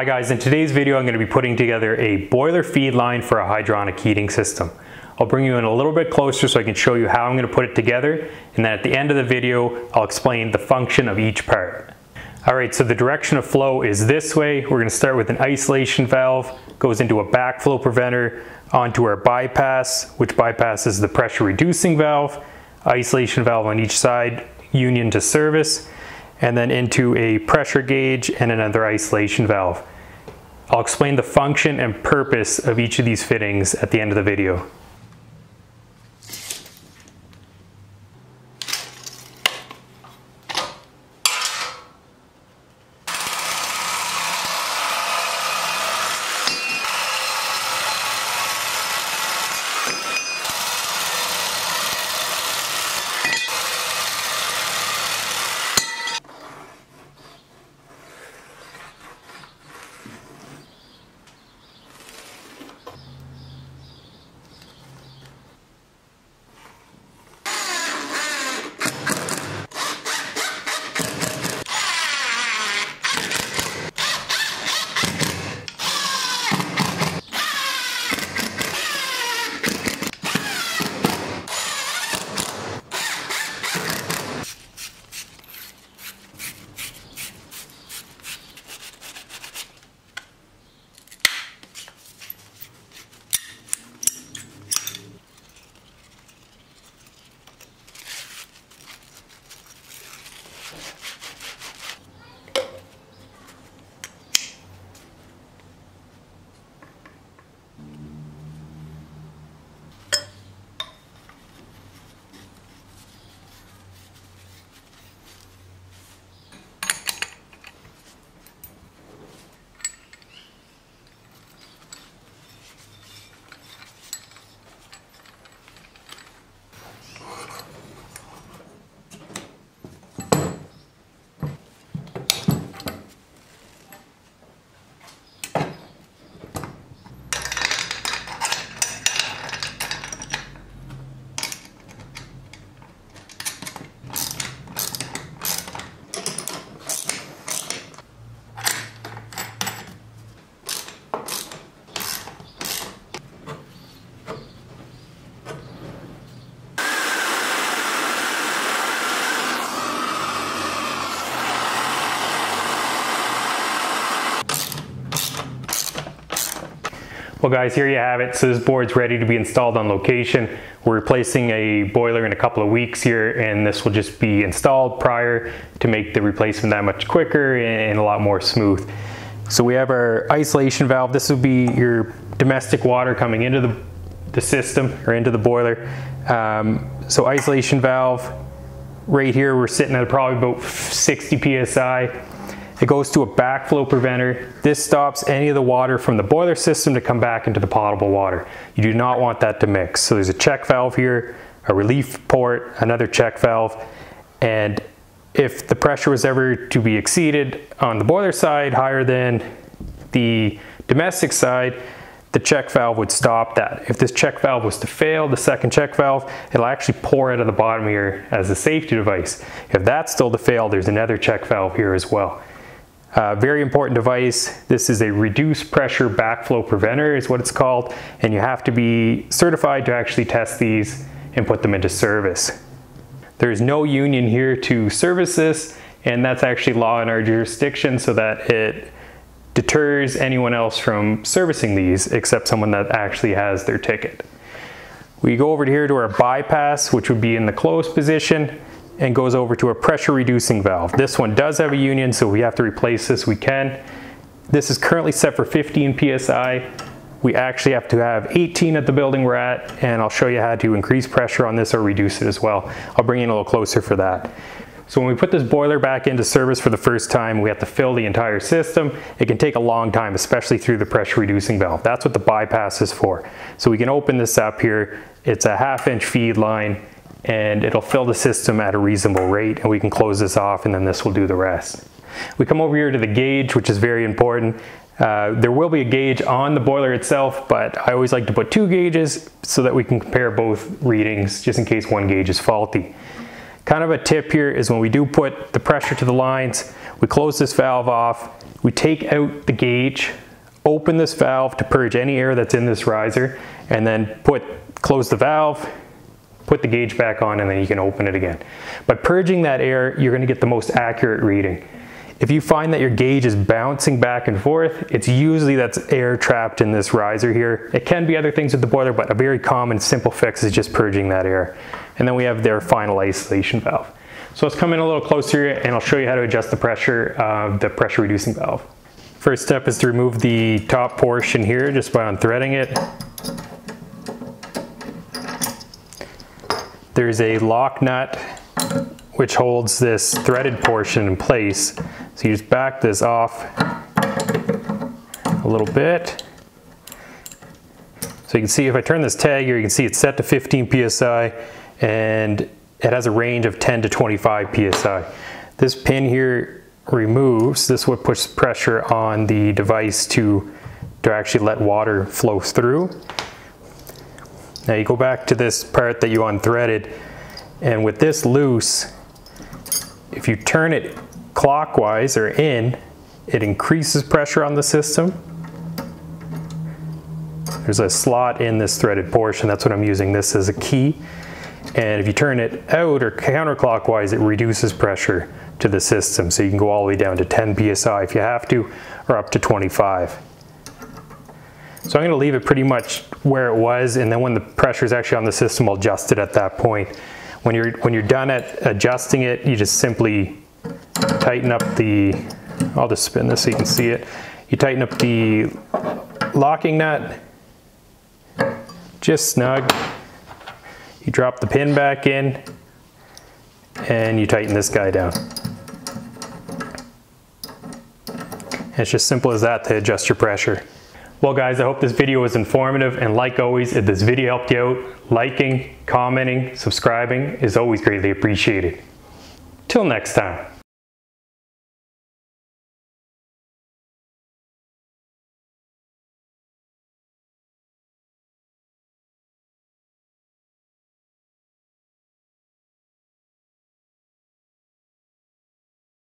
Hi guys, in today's video I'm going to be putting together a boiler feed line for a hydronic heating system. I'll bring you in a little bit closer so I can show you how I'm going to put it together and then at the end of the video I'll explain the function of each part. Alright, so the direction of flow is this way. We're going to start with an isolation valve, goes into a backflow preventer, onto our bypass, which bypasses the pressure reducing valve, isolation valve on each side, union to service, and then into a pressure gauge and another isolation valve. I'll explain the function and purpose of each of these fittings at the end of the video. Well guys, here you have it. So this board's ready to be installed on location. We're replacing a boiler in a couple of weeks here and this will just be installed prior to make the replacement that much quicker and a lot more smooth. So we have our isolation valve. This will be your domestic water coming into the, the system or into the boiler. Um, so isolation valve, right here we're sitting at probably about 60 PSI. It goes to a backflow preventer. This stops any of the water from the boiler system to come back into the potable water. You do not want that to mix. So there's a check valve here, a relief port, another check valve, and if the pressure was ever to be exceeded on the boiler side higher than the domestic side, the check valve would stop that. If this check valve was to fail, the second check valve, it'll actually pour out of the bottom here as a safety device. If that's still to fail, there's another check valve here as well. Uh, very important device. This is a reduced pressure backflow preventer is what it's called. And you have to be certified to actually test these and put them into service. There's no union here to service this and that's actually law in our jurisdiction so that it deters anyone else from servicing these except someone that actually has their ticket. We go over here to our bypass, which would be in the closed position and goes over to a pressure reducing valve. This one does have a union, so we have to replace this, we can. This is currently set for 15 PSI. We actually have to have 18 at the building we're at, and I'll show you how to increase pressure on this or reduce it as well. I'll bring you in a little closer for that. So when we put this boiler back into service for the first time, we have to fill the entire system. It can take a long time, especially through the pressure reducing valve. That's what the bypass is for. So we can open this up here. It's a half inch feed line and it'll fill the system at a reasonable rate and we can close this off and then this will do the rest. We come over here to the gauge, which is very important. Uh, there will be a gauge on the boiler itself, but I always like to put two gauges so that we can compare both readings just in case one gauge is faulty. Kind of a tip here is when we do put the pressure to the lines, we close this valve off, we take out the gauge, open this valve to purge any air that's in this riser, and then put close the valve, put the gauge back on, and then you can open it again. By purging that air, you're gonna get the most accurate reading. If you find that your gauge is bouncing back and forth, it's usually that's air trapped in this riser here. It can be other things with the boiler, but a very common simple fix is just purging that air. And then we have their final isolation valve. So let's come in a little closer and I'll show you how to adjust the pressure of the pressure reducing valve. First step is to remove the top portion here just by unthreading it. There's a lock nut which holds this threaded portion in place. So you just back this off a little bit. So you can see if I turn this tag here, you can see it's set to 15 PSI and it has a range of 10 to 25 PSI. This pin here removes, this would push pressure on the device to, to actually let water flow through. Now you go back to this part that you unthreaded and with this loose, if you turn it clockwise or in, it increases pressure on the system. There's a slot in this threaded portion, that's what I'm using this as a key. And if you turn it out or counterclockwise, it reduces pressure to the system. So you can go all the way down to 10 PSI if you have to, or up to 25. So I'm gonna leave it pretty much where it was, and then when the pressure is actually on the system, I'll adjust it at that point. When you're, when you're done at adjusting it, you just simply tighten up the, I'll just spin this so you can see it. You tighten up the locking nut, just snug. You drop the pin back in and you tighten this guy down. it's just simple as that to adjust your pressure. Well guys, I hope this video was informative and like always, if this video helped you out, liking, commenting, subscribing is always greatly appreciated. Till next time.